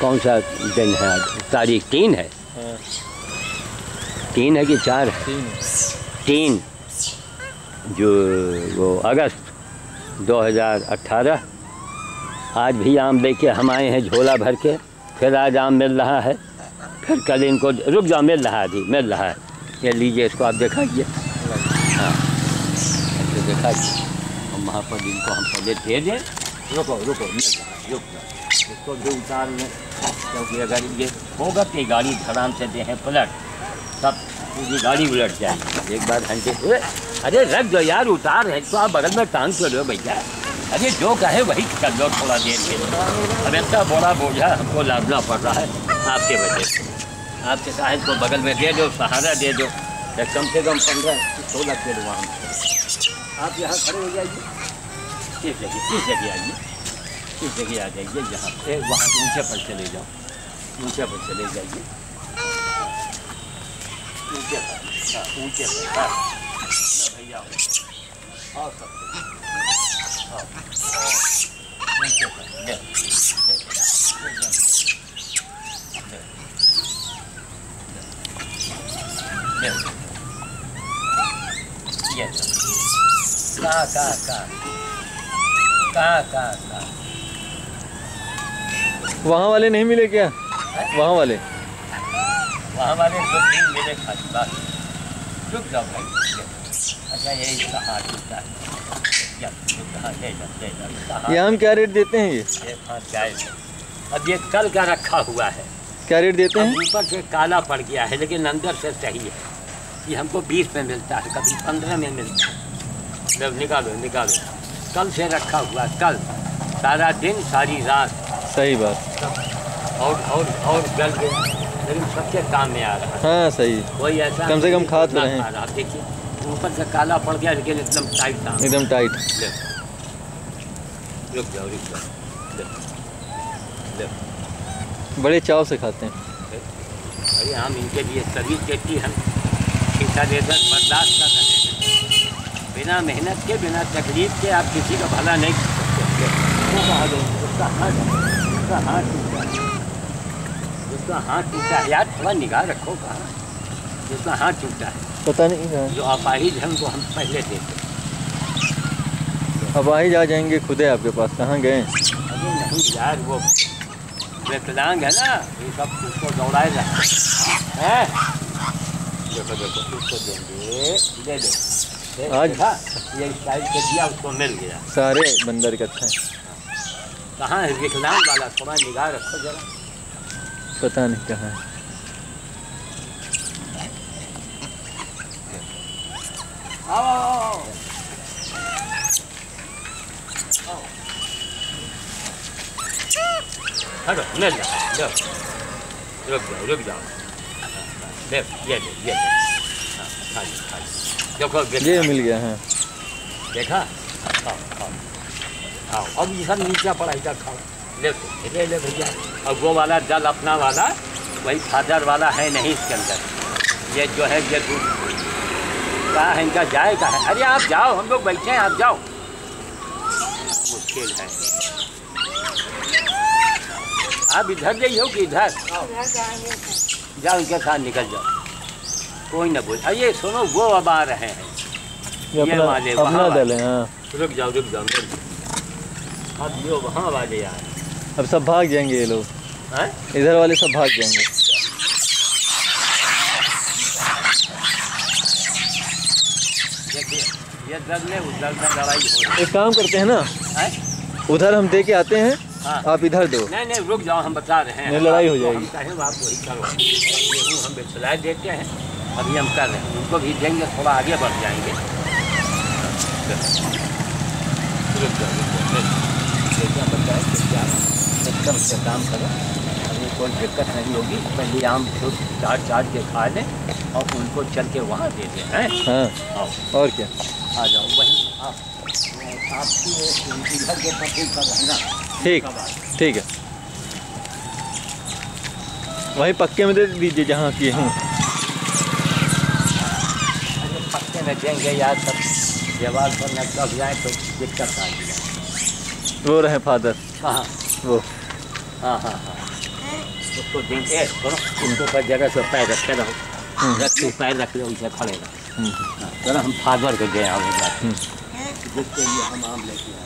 कौन सा दिन है? तारीख तीन है। तीन है कि चार है? तीन। तीन। जो वो अगस्त 2018 आज भी आम लेके हम आए हैं झोला भर के फिर आज आम मिल रहा है फिर कल इनको रुक जाओ मिल रहा है अभी मिल रहा है। ये लीजिए इसको आप दिखाइए। हाँ दिखाइए। हम वहाँ पर इनको हम पहले दे दें। रुको रुको मिल रहा है रुक जाओ। इसको भी उतार लें। क्योंकि अगर ये होगा कि गाड़ी धड़ाम से दे हैं पलट तब पूरी गाड़ी उलट जाएगी। एक बार घंटे ए, अरे रख दो यार उतार है तो आप बगल में टांग कर लो भैया। अरे जो कहे वही कर लो थोड़ा देर के अब इतना बड़ा बोझा हमको लादना पड़ रहा है आपके वजह से। आपके साहिब को बगल में दे दो सहारा दे दो। या कम से कम पंद्रह सोलह के वहाँ। आप यहाँ खड़े हो जाइए। किस जगह किस जगह आइए। किस जगह आ जाइए जहाँ पे वहाँ ऊँचे पर चले जाओ ऊँचे पर चले जाइए ऊँचे पर हाँ ऊँचे पर हाँ भैया आओ सब कहाँ कहाँ कहाँ कहाँ कहाँ वहाँ वाले नहीं मिले क्या? वहाँ वाले? वहाँ वाले दो तीन मेरे खाली बात। रुक जाओ भाई। अच्छा यही कहाँ टूटा है या, हाँ, जाओ, आम क्या रेट देते हैं ये? हाँ, अब ये कल का रखा हुआ है। क्या रेट देते हैं? ऊपर से काला पड़ गया है लेकिन अंदर से सही है। ये हमको बीस में मिलता है कभी पंद्रह में मिलता है। जब निकालो निकालो। कल से रखा हुआ है, कल। सारा दिन सारी रात। सही बात। और और और गल गया लेकिन सबके काम में आ रहा है। हाँ सही। कोई ऐसा कम से कम खा तो रहे। हैं। देखिए ऊपर से काला पड़ गया लेकिन एकदम टाइट था। एकदम टाइट रुक जाओ रुक जाओ। बड़े चाव से खाते हैं। अरे हम इनके लिए सभी खेती हम खींचा देकर बर्दाश्त कर रहे हैं। बिना मेहनत के बिना तकलीफ़ के आप किसी का भला नहीं कर सकते। कहाँ? उसका हाथ उसका हाथ टूटा। है उसका हाथ टूटा है। यार थोड़ा निगाह रखो कहाँ? उसका हाथ टूटा है। पता नहीं कहाँ। जो अपाहिज है उनको हम पहले देते अब आ जा जाएँगे खुद है आपके पास। कहाँ गए? अरे नहीं यार वो विकलांग है ना ये सब उसको दौड़ाए रहा है। देखो देखो उसको देंगे। दे दो। आज- देखा? ये साइड से दिया उसको मिल गया। सारे बंदर अच्छा है। कहाँ है? विकलांग वाला थोड़ा निगाह रखो जरा। पता नहीं कहाँ है। आओ आओ। हटो लो रुक जाओ रुक जाओ। ले ये ले ये ले। हाँ, देखो ये मिल गया हाँ। देखा? खाओ खाओ खाओ अब ये सब नीचे पड़ा इधर खाओ ले तो, ले ले भैया। अब वो वाला जल अपना वाला वही फादर वाला है नहीं इसके अंदर। ये जो है ये दूध। कहा है इनका? जाए का है। अरे आप जाओ हम लोग बैठे हैं आप जाओ। मुश्किल है। आप इधर जाइए कि इधर? जाओ इनके साथ निकल जाओ। कोई ना बोल। अरे सुनो वो अब आ रहे हैं। ये वाले, वहाँ दल है हाँ। रुक जाओ रुक जाओ रुक जाओ। अब यो वहाँ वाले यार। अब सब भाग जाएँगे ये लोग। इधर वाले सब भाग जाएँगे। ये दल में उस दल में लड़ाई हो एक काम करते हैं ना है? उधर हम दे के आते हैं हाँ। आप इधर दो। नहीं नहीं रुक जाओ हम बता रहे हैं। नहीं, लड़ाई हो जाएगी। हम आप वही करो। हम बिछला देते हैं। अभी हम कर रहे हैं। उनको भी देंगे थोड़ा आगे बढ़ जाएँगे रुक जाओ रुक जाओ देखिए बताए कि आप एकदम से काम करो। अभी कोई दिक्कत नहीं होगी। पहले आम खुद चाट चाट के खा लें और उनको चल के वहाँ दे दें हैं? हाँ। आओ। और क्या? आ जाओ वहीं आप आपकी वो इधर के पति का रहना ठीक ठीक है। वही पक्के में दे दीजिए जहाँ किए हैं। पक्के में देंगे यार सब दीवार पर कब जाए तो दिक्कत आएगी। वो रहे फादर। हाँ वो। हाँ हाँ हाँ। उसको देंगे करो। उनको पर जगह से पैर रखे रहो रख के पैर रख लो उसे खड़े रहो हाँ, हम फादर को गए बात। जिसके लिए हम आम लेके आए।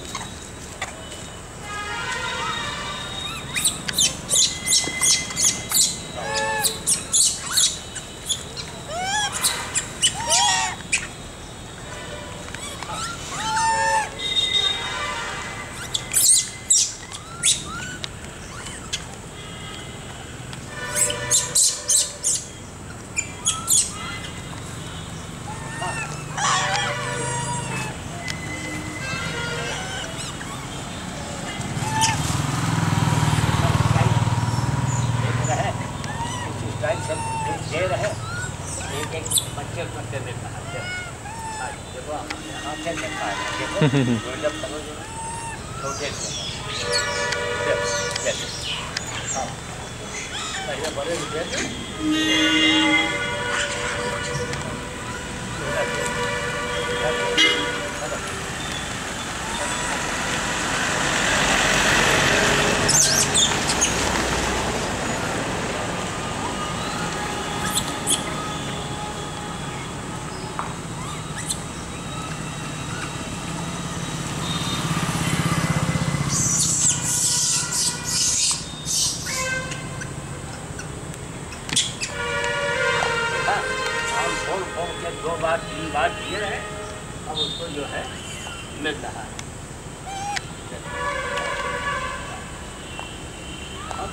嗯 哼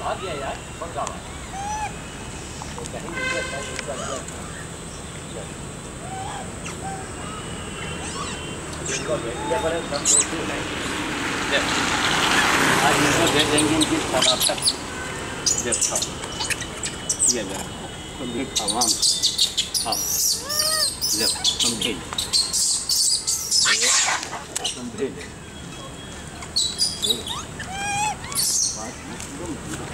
भाग गया यार बात तो कहीं दिया हैं। आज इनको दे देंगे इनकी शराब तक। देखो ये ले तुम भी खाओ आम हाँ। ले तुम भी। तुम भी ले ले। बात मत करो, मत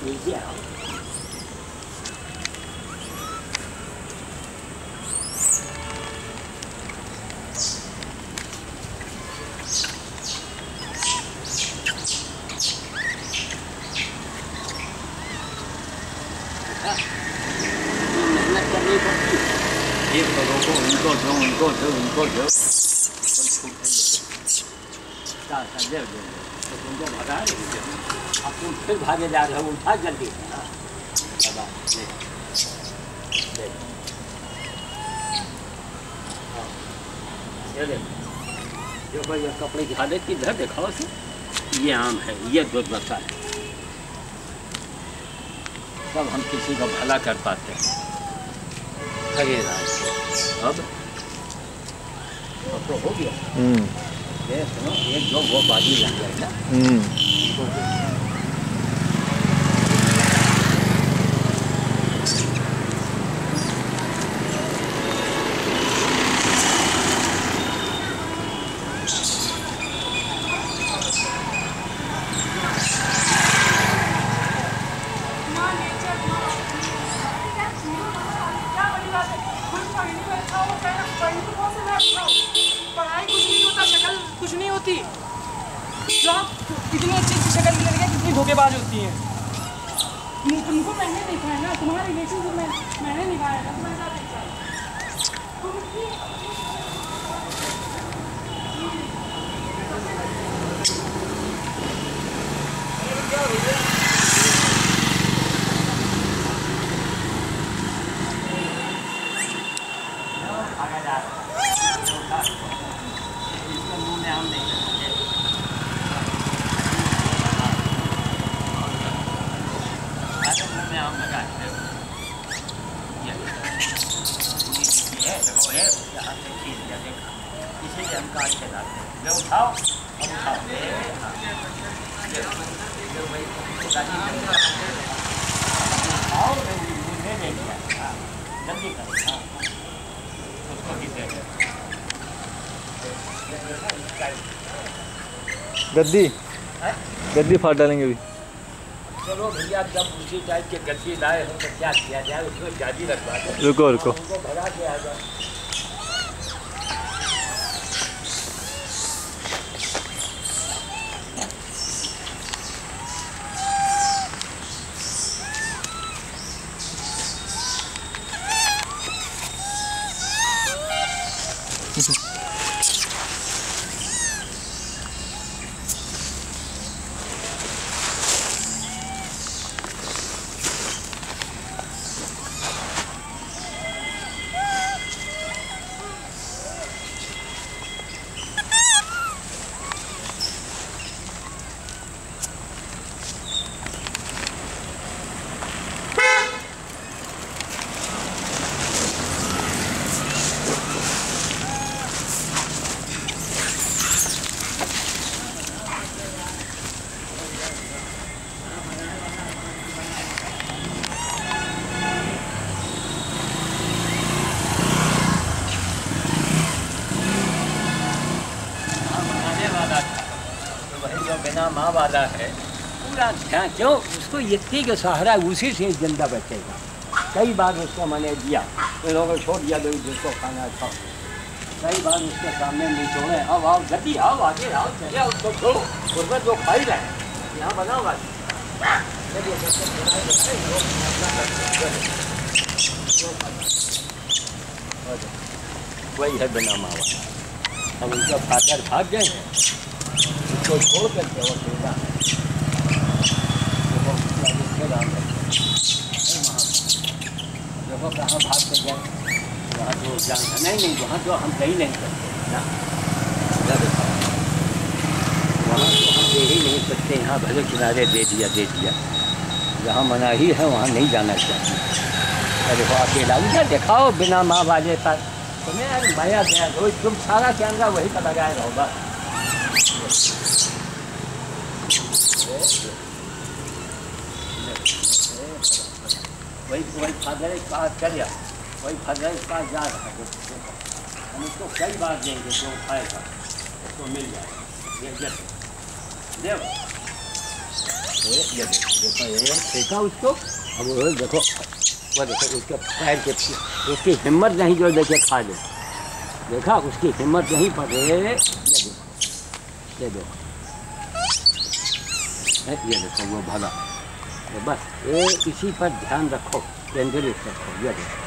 करो। लीजिए आप मेहनत करनी पड़ती है। एक करो को उनको दो उनको दो उनको दो कोई छूट नहीं है। चार चार दे दो तो तुमको भगा देंगे अब तुम फिर भागे जा रहे हो उठा जल्दी। से हाँ बाबा ले ले हाँ, ये ले देखो ये कपड़े की हालत की इधर दिखाओ से ये आम है ये बता है। तब हम किसी का भला कर पाते हैं। राम। अब? अब तो हो गया। हम्म, ये सुनो एक दो वो बाजी लग गए गद्दी। गद्दी फाड़ डालेंगे अभी। चलो भैया जब उसी टाइप के गद्दी लाए हो तो क्या किया जाए उसमें गादी रखवा रुको रुको। भगा के आ जाओ। वाला है, पूरा ध्यान, क्यों? उसको इतनी के सहारा उसी से ज़िंदा बचेगा। कई बार उसको मैंने दिया इन लोगों को छोड़ दिया दो जिसको खाना खाओ कई बार उसके सामने निचोड़े आओ आओ गति आओ, आगे आओ, चले आओ, उसको छोड़ो। उसमें जो खा ही रहे यहाँ बनाओ। वही है बिना माँ वाला हम उनका फादर भाग गए हैं। तो जान नहीं नहीं वहाँ तो हम कहीं नहीं सकते ना वहाँ तो हम दे ही नहीं सकते यहाँ भले किनारे दे दिया दे दिया जहाँ मनाही है वहाँ नहीं जाना चाहिए अरे वो अकेला उधर दिखाओ बिना माँ वाले पर तुम्हें यार माया गया तुम सारा कैमरा वही पर लगाए रहो वही वही फादर के पास चलिया वही फादर के पास जा रहा है हम उसको कई बार देंगे, जो खाएगा, उसको मिल जाएगा। देखो फेंका उसको? अब वो देखो वो देखो, उसके पैर के उसकी हिम्मत नहीं जो देखे खा ले। देखा, उसकी हिम्मत नहीं पर ये देखो ये देखो। है, ये देखो वो भगा तो बस ये इसी पर ध्यान रखो केंद्रित रखो ये देखो।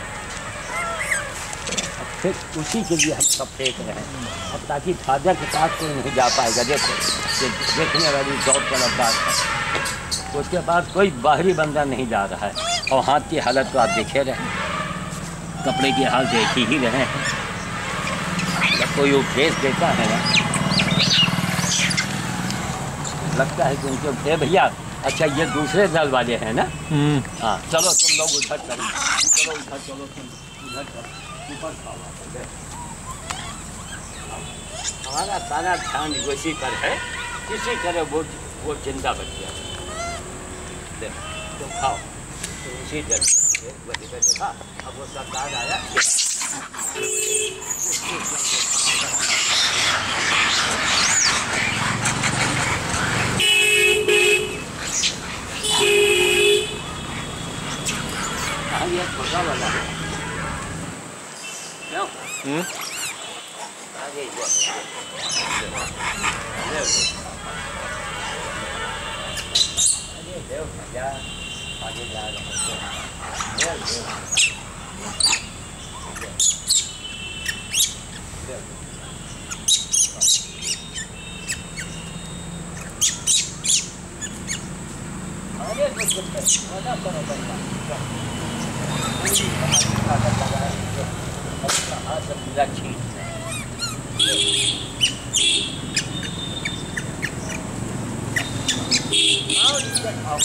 अब फिर उसी के लिए हम सब फेंक रहे हैं। अब ताकि फादर के पास कोई नहीं जा पाएगा देखो। देखने वाली गौर तलब बात है। उसके बाद कोई बाहरी बंदा नहीं जा रहा है। और हाथ की हालत तो आप देखे रहे कपड़े की हाल देख ही रहे हैं। जब कोई उपदेश देता है ना? लगता है कि उनके ए भैया अच्छा ये दूसरे दल वाले हैं ना? हाँ चलो तुम लोग उधर चलो। चलो उधर चलो तुम उधर ऊपर। हमारा सारा ध्यान उसी पर है। किसी तरह वो वो ज़िंदा बच गया। तुम खाओ। तो उसी दर से देखा देखा अब वो सरकार आया। हाँ ये छोटा वाला है क्यों आगे हुआ अरे अरे देव भैया आगे जा रहे हैं देव देव अरे कुछ कुछ मज़ा करो बंदा हाथ से पूरा खींच आओ नीचे आओ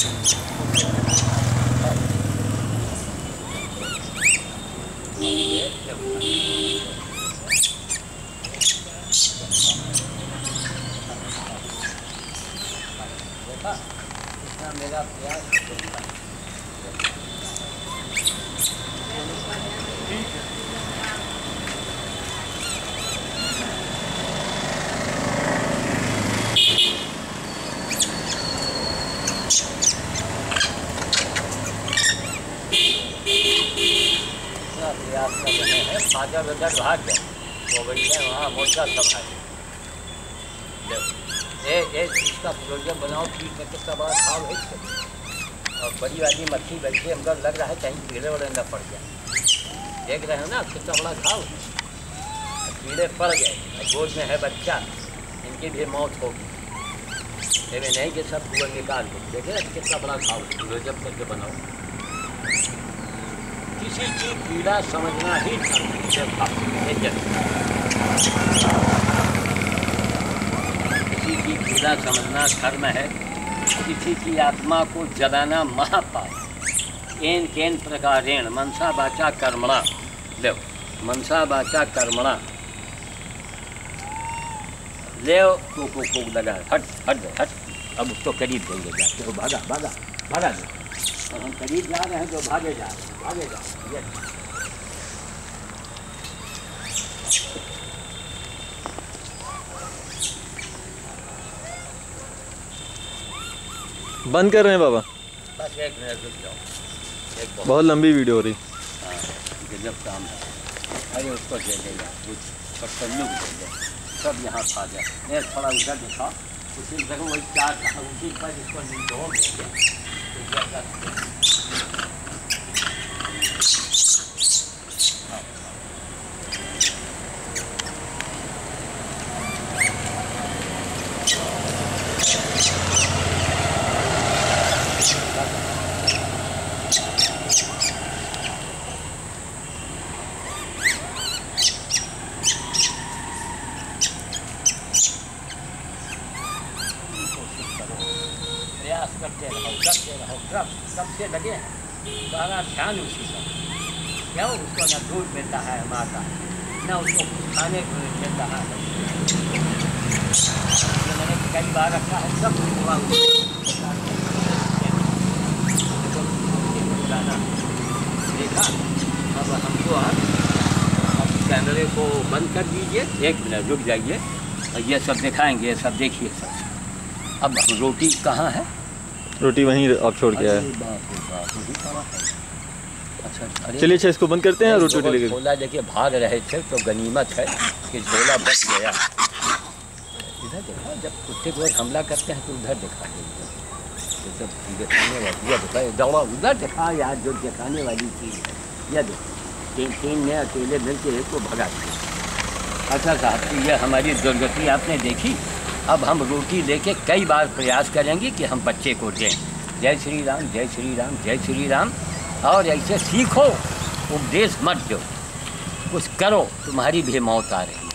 देखा इतना मेरा प्रयास इतना प्रयास कर रहे भाग गए तो बैठे वहाँ मोर्चा ये इसका प्रोजेक्ट बनाओ कितना बड़ा है इसका और बड़ी वाली मछली बैठी, हमको लग रहा है कहीं कीड़े वड़े न पड़ जाए देख रहे हो ना कितना बड़ा खाव कीड़े पड़ गए। गोद में है बच्चा, इनकी भी मौत होगी। लेकिन नहीं कि सब कुएँ निकाल दो। देखे कितना बड़ा खाव प्रोजेक्ट करके बनाओ। किसी की पीड़ा समझना ही है किसी की पीड़ा समझना धर्म है, किसी की आत्मा को जलाना महापाप। एन केन प्रकारेण मनसा बाचा कर्मणा। ले, मनसा बाचा कर्मणा। ले को को को लगा, हट हट हट। अब तो करीब देंगे जाके वो भागा भागा भागा। और हम करीब जा रहे हैं तो भागे जा रहे हैं भागे जा। रहे हैं बंद कर रहे हैं बाबा। बस एक मिनट रुक जाओ। एक बहुत लंबी वीडियो हो रही। हाँ, गजब काम है। अरे उसको दे देगा कुछ पत्तलू दे दे। सब यहाँ खा जाए। थोड़ा उधर दिखा उसी देखो वही चार उसी पर इसको निचोड़ देंगे तो जैसा- प्रयास करते रहो करते रहो कब कब से लगे हैं सारा ध्यान उसी पर क्यों उसको ना दूध मिलता है, माता? ना उसको खाने को मिलता है। मैंने कई बार रखा है, सब हुआ देखा? अब हमको कैमरे को बंद कर दीजिए। एक मिनट रुक जाइए। और ये सब दिखाएँगे, ये सब देखिए सब। अब रोटी कहाँ है? रोटी वहीं आप छोड़ के आए। चलिए अच्छा इसको बंद करते हैं रोटी वोटी लेके। झोला लेके भाग रहे थे तो गनीमत है कि झोला बच गया। इधर देखा, जब कुत्ते को हमला करते हैं तो उधर दिखा देंगे दौड़ा उधर दिखा यार जो दिखाने वाली चीज़ है। यह देखो, तीन तीन ने अकेले मिल के एक को भगा दिया। अच्छा साहब, ये हमारी दुर्गति आपने देखी? अब हम रोटी लेके कई बार प्रयास करेंगे कि हम बच्चे को दें। जय श्री राम जय श्री राम जय श्री राम और ऐसे सीखो, उपदेश मत दो। कुछ करो, तुम्हारी भी मौत आ रही